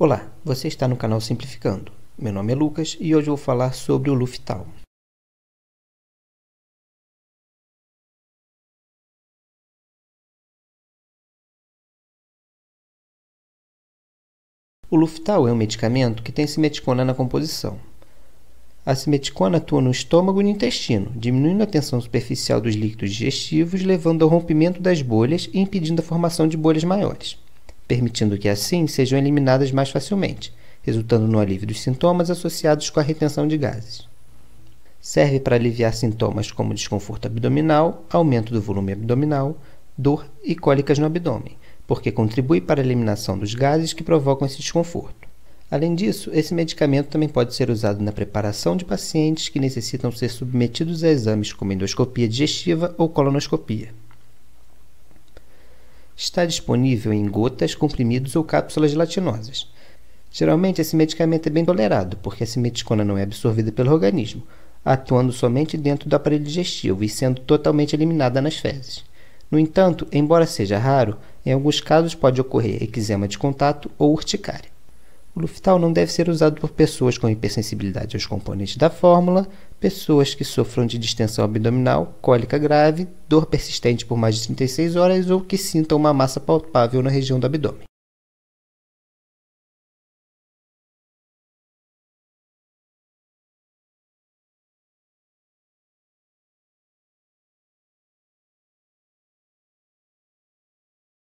Olá, você está no canal Simplificando. Meu nome é Lucas e hoje vou falar sobre o Luftal. O Luftal é um medicamento que tem simeticona na composição. A simeticona atua no estômago e no intestino, diminuindo a tensão superficial dos líquidos digestivos, levando ao rompimento das bolhas e impedindo a formação de bolhas maiores permitindo que assim sejam eliminadas mais facilmente, resultando no alívio dos sintomas associados com a retenção de gases. Serve para aliviar sintomas como desconforto abdominal, aumento do volume abdominal, dor e cólicas no abdômen, porque contribui para a eliminação dos gases que provocam esse desconforto. Além disso, esse medicamento também pode ser usado na preparação de pacientes que necessitam ser submetidos a exames como endoscopia digestiva ou colonoscopia. Está disponível em gotas, comprimidos ou cápsulas gelatinosas. Geralmente, esse medicamento é bem tolerado, porque a simeticona não é absorvida pelo organismo, atuando somente dentro do aparelho digestivo e sendo totalmente eliminada nas fezes. No entanto, embora seja raro, em alguns casos pode ocorrer eczema de contato ou urticária. O não deve ser usado por pessoas com hipersensibilidade aos componentes da fórmula, pessoas que sofram de distensão abdominal, cólica grave, dor persistente por mais de 36 horas ou que sintam uma massa palpável na região do abdômen.